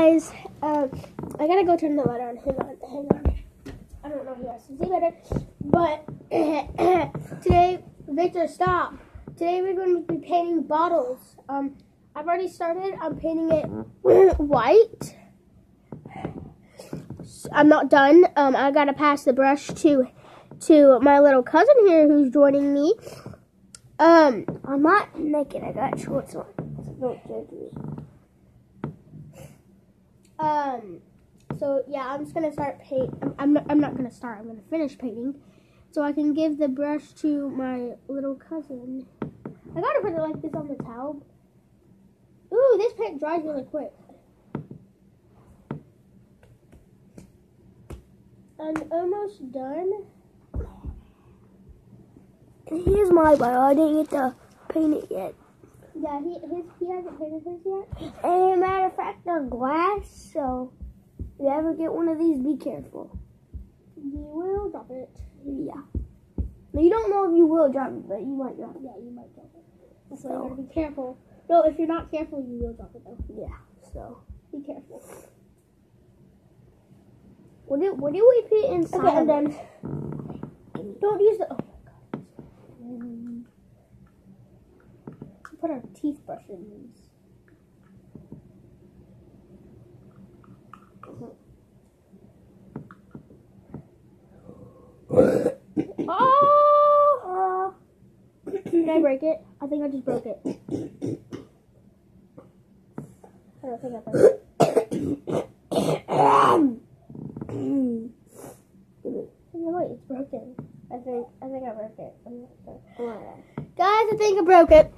guys, um, I gotta go turn the light on. Hang on, hang on. I don't know if you guys can see better, but today, Victor, stop. Today we're going to be painting bottles. Um, I've already started. I'm painting it white. I'm not done. Um, I gotta pass the brush to to my little cousin here who's joining me. Um, I'm not naked. I got shorts on. Don't judge me. Um, so yeah, I'm just gonna start paint. I'm, not. I'm not gonna start. I'm gonna finish painting, so I can give the brush to my little cousin. I gotta put it like this on the towel. Ooh, this paint dries really quick. I'm almost done. Here's my bottle. I didn't get to paint it yet. Yeah, he his he hasn't painted his yet. And matter of fact, they're glass, so if you ever get one of these, be careful. You will drop it. Yeah. But you don't know if you will drop it, but you might drop it. Yeah, you might drop it. That's So- you gotta be careful. No, if you're not careful, you will drop it though. Yeah. So Be careful. what do what do we put inside? Okay, of. Don't use the. Oh my god. Put our teeth brush in these. Oh! Uh, did I break it? I think I just broke it. I don't think I broke it. No, wait, it's broken. I think I think I broke it. I'm not sure. Guys, I think I broke it.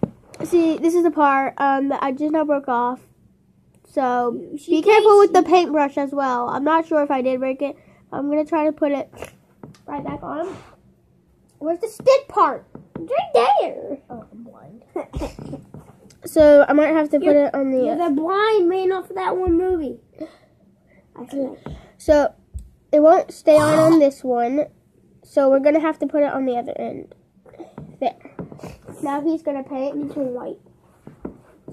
See, this is the part um, that I just now broke off. So She be careful with the paintbrush as well. I'm not sure if I did break it. I'm gonna try to put it right back on. Where's the stick part? Right there. Oh, I'm blind. so I might have to put You're- it on the. You're the blind man off of that one movie. I think. So it won't stay on on this one. So we're gonna have to put it on the other end. There. Now he's gonna paint. It's white.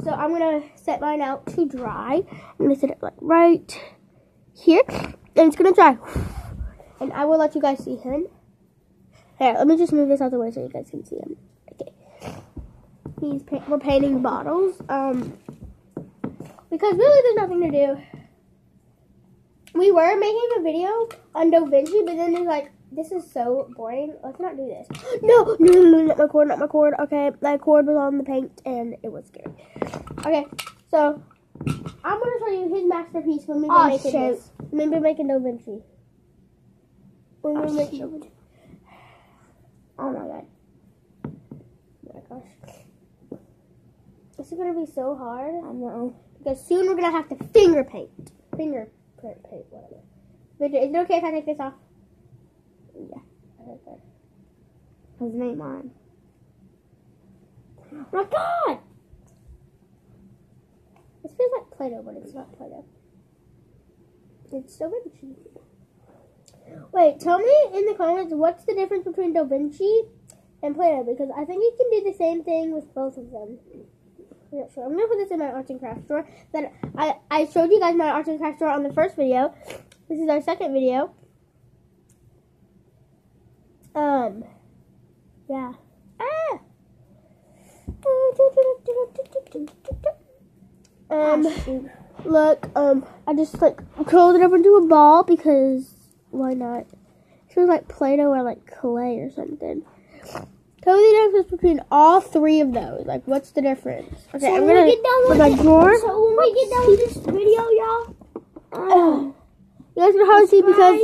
So I'm gonna set mine out to dry. I'm gonna set it like right here, and it's gonna dry. And I will let you guys see him. Here, let me just move this out the way so you guys can see him. Okay. He's we're painting bottles. Um, because really there's nothing to do. We were making a video on Da Vinci, but then it's like this is so boring. Let's not do this. No, no, no, no, not my cord, not my cord. Okay, my cord was on the paint and it was scary. Okay, so I'm gonna show you his masterpiece when we were Oh, making shoot. this. When we were making Da Vinci. When we Oh, were making Da. Vinci. Oh my god. Oh my gosh. This is gonna be so hard I know. because soon we're gonna have to finger paint. Finger paint, paint whatever. Victor, is it okay if I take this off? Yeah. His name on. Oh my god! This feels like Play-Doh, but it's not Play-Doh. It's Da Vinci. Wait, tell me in the comments what's the difference between Da Vinci and Play-Doh because I think you can do the same thing with both of them. I'm. I'm gonna put this in my arts and crafts drawer. That I I showed you guys my arts and crafts drawer on the first video. This is our second video. Um, yeah. Ah. Um, look, um, I just like curled it up into a ball because why not? It feels like Play-Doh or like clay or something. Tell me the difference between all three of those. Like, what's the difference? Okay, So I'm gonna get done with my drawer. So when we get done with this video, y'all, um, You guys can hardly see because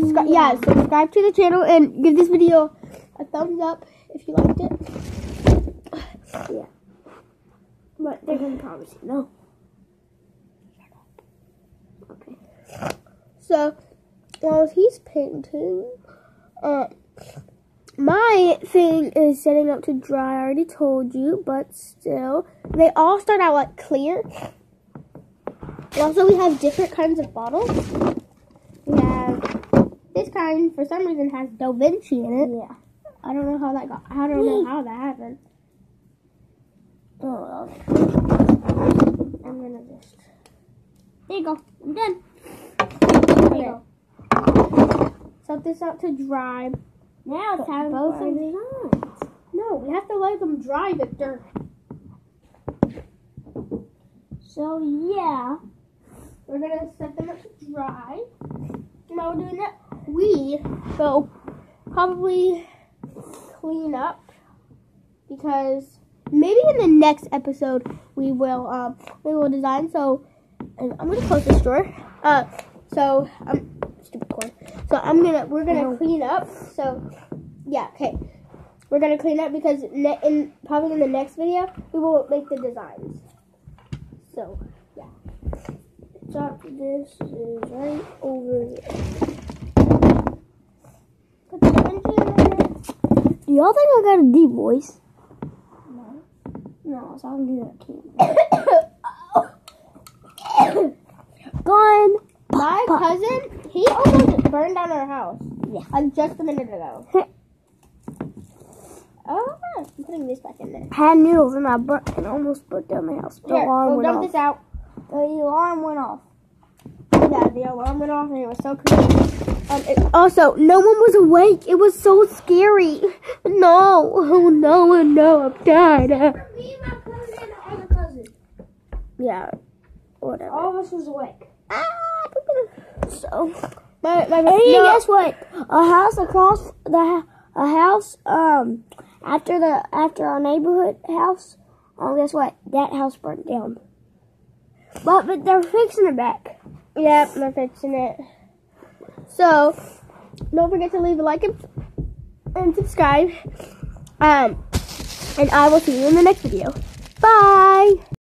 subscribe. Yeah, subscribe to the channel and give this video a thumbs up if you liked it. Yeah, but they're gonna promise you no. Okay. So, while he's painting, uh, my thing is setting up to dry. I already told you, but still, they all start out like clear. And also, we have different kinds of bottles. We have this kind, for some reason, has Da Vinci in it. Yeah. I don't know how that got. I don't know how that happened. Oh, I'm gonna just There you go. I'm done. There you Okay. Set this out to dry. Now it's time Both for of- designs. No, we have to let them dry, Victor. So yeah, We're gonna set them up to dry. While we're doing that, we will probably clean up because maybe in the next episode we will um we will design. So and I'm gonna close this door. Uh, so um. So I'm gonna we're gonna clean up. So yeah, okay. We're gonna clean up because ne- in probably in the next video we will make the designs. So yeah. so this is right over there. put the engine. Do y'all think I got a deep voice? No. No, so I'm doing that can't. Gone. My cousin, he almost burned down our house. Yeah. Like just a minute ago. oh, I'm putting this back in there. Had noodles and I burnt and almost burnt down the house. The Here, alarm we'll went dump off. this out. The alarm went off. Yeah, the alarm went off and it was so creepy. Um, it, also, no one was awake. It was so scary. No, oh no, no, I'm tired. Me my cousin and the other cousin. Yeah, whatever. All of us was awake. Ah, So. my, my, And no, guess what? A house across the a house um after the after our neighborhood house. Um, guess what? That house burnt down. But but they're fixing it back. Yep, they're fixing it. So, don't forget to leave a like and, and subscribe. Um, and I will see you in the next video. Bye!